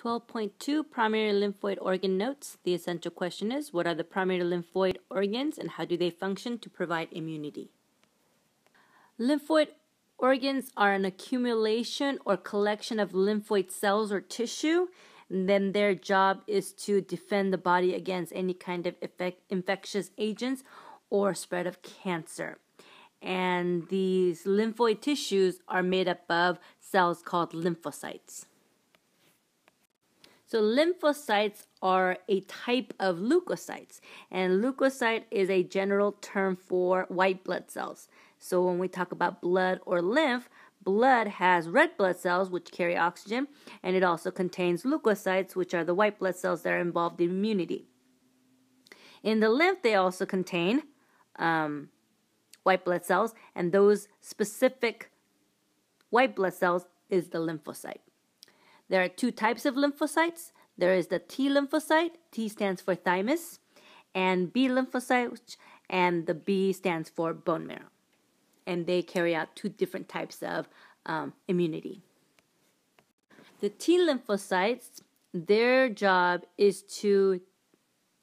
12.2 Primary lymphoid organ notes. The essential question is What are the primary lymphoid organs and how do they function to provide immunity? Lymphoid organs are an accumulation or collection of lymphoid cells or tissue. And then their job is to defend the body against any kind of effect, infectious agents or spread of cancer. And these lymphoid tissues are made up of cells called lymphocytes. So lymphocytes are a type of leukocytes, and leukocyte is a general term for white blood cells. So when we talk about blood or lymph, blood has red blood cells which carry oxygen, and it also contains leukocytes, which are the white blood cells that are involved in immunity. In the lymph, they also contain um, white blood cells, and those specific white blood cells is the lymphocyte. There are two types of lymphocytes. There is the T lymphocyte, T stands for thymus, and B lymphocyte, and the B stands for bone marrow. And they carry out two different types of um, immunity. The T lymphocytes, their job is to,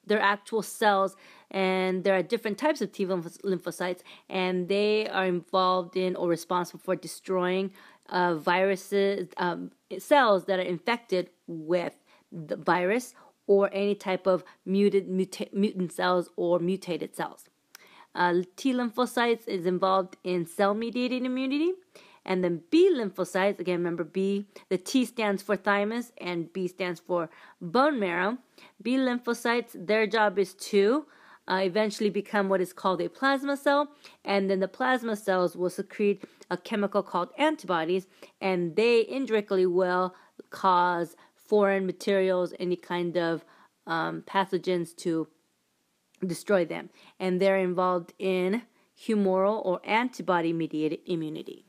their actual cells, and there are different types of T lymphocytes, and they are involved in or responsible for destroying uh, viruses, um, cells that are infected with the virus or any type of muted muta- mutant cells or mutated cells. Uh, T lymphocytes is involved in cell mediated immunity. And then B lymphocytes, again, remember B, the T stands for thymus and B stands for bone marrow. B lymphocytes, their job is to uh, eventually become what is called a plasma cell, and then the plasma cells will secrete a chemical called antibodies, and they indirectly will cause foreign materials, any kind of um, pathogens to destroy them. And they're involved in humoral or antibody mediated immunity.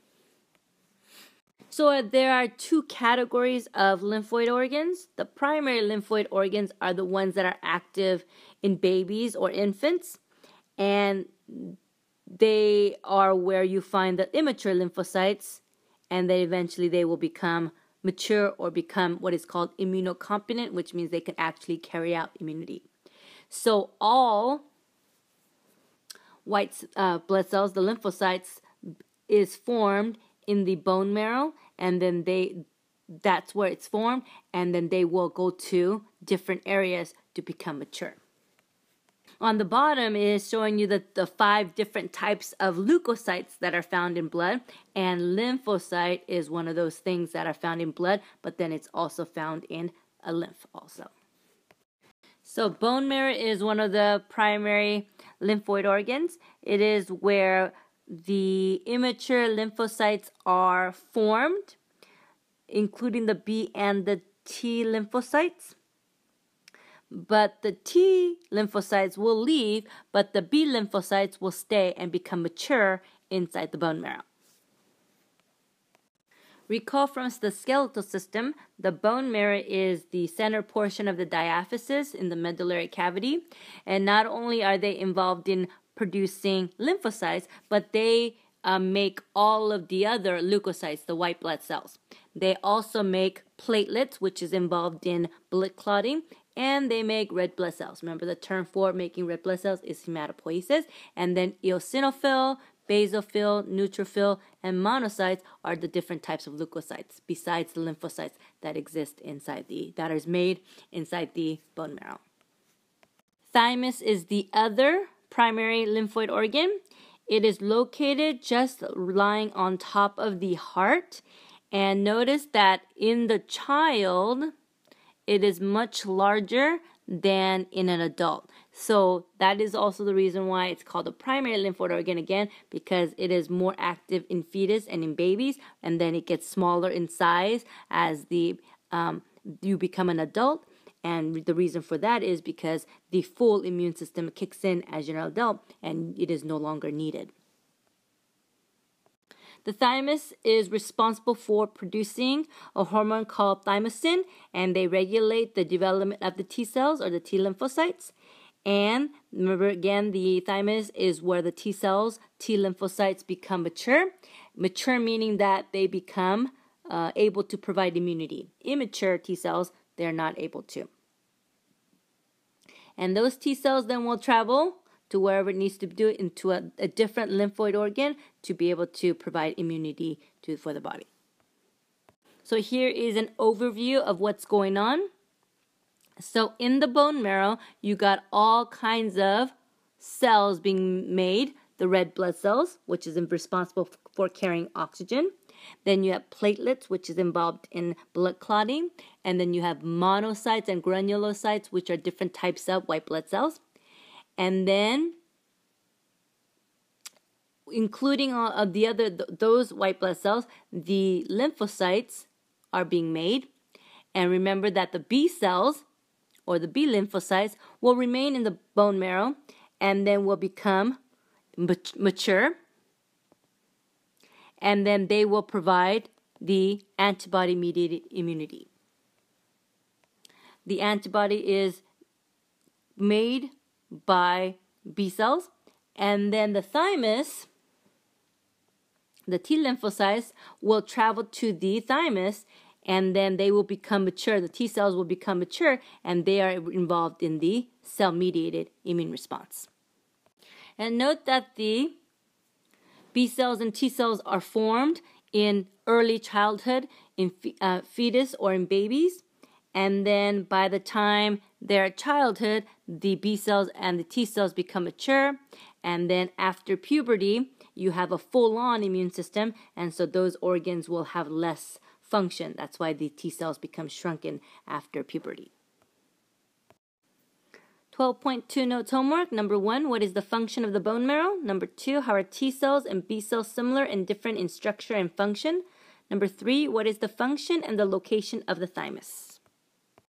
So there are two categories of lymphoid organs. The primary lymphoid organs are the ones that are active in babies or infants, and they are where you find the immature lymphocytes, and then eventually they will become mature or become what is called immunocompetent, which means they can actually carry out immunity. So all white uh, blood cells, the lymphocytes, is formed in the bone marrow, and then they that's where it's formed, and then they will go to different areas to become mature. On the bottom is showing you the, the five different types of leukocytes that are found in blood, and lymphocyte is one of those things that are found in blood, but then it's also found in a lymph also. So bone marrow is one of the primary lymphoid organs. It is where the immature lymphocytes are formed, including the B and the T lymphocytes. But the T lymphocytes will leave, but the B lymphocytes will stay and become mature inside the bone marrow. Recall from the skeletal system, the bone marrow is the center portion of the diaphysis in the medullary cavity. And not only are they involved in producing lymphocytes, but they uh, make all of the other leukocytes, the white blood cells. They also make platelets, which is involved in blood clotting, and they make red blood cells. Remember, the term for making red blood cells is hematopoiesis, and then eosinophil, basophil, neutrophil, and monocytes are the different types of leukocytes besides the lymphocytes that exist inside the that is made inside the bone marrow. Thymus is the other primary lymphoid organ. It is located just lying on top of the heart. And notice that in the child, it is much larger than in an adult. So that is also the reason why it's called a primary lymphoid organ again, because it is more active in fetus and in babies, and then it gets smaller in size as the um, you become an adult. And the reason for that is because the full immune system kicks in as you're an adult and it is no longer needed. The thymus is responsible for producing a hormone called thymosin, and they regulate the development of the T cells or the T lymphocytes. And remember again, the thymus is where the T cells, T lymphocytes become mature. Mature meaning that they become uh, able to provide immunity. Immature T cells they're not able to. And those T cells then will travel to wherever it needs to do into a, a different lymphoid organ to be able to provide immunity to for the body. So here is an overview of what's going on. So in the bone marrow, you got all kinds of cells being made, the red blood cells, which is responsible for carrying oxygen. Then you have platelets, which is involved in blood clotting. And then you have monocytes and granulocytes, which are different types of white blood cells. And then including all of the other those white blood cells, the lymphocytes are being made. And remember that the B cells or the B lymphocytes will remain in the bone marrow and then will become mature. And then they will provide the antibody mediated immunity. The antibody is made by B cells, and then the thymus, the T lymphocytes, will travel to the thymus and then they will become mature. The T cells will become mature and they are involved in the cell mediated immune response. And note that the B cells and T cells are formed in early childhood, in uh, fetus or in babies. And then by the time they're childhood, the B cells and the T cells become mature. And then after puberty, you have a full on immune system. And so those organs will have less function. That's why the T cells become shrunken after puberty. 12.2 notes homework. Number one, what is the function of the bone marrow? Number two, how are T cells and B cells similar and different in structure and function? Number three, what is the function and the location of the thymus?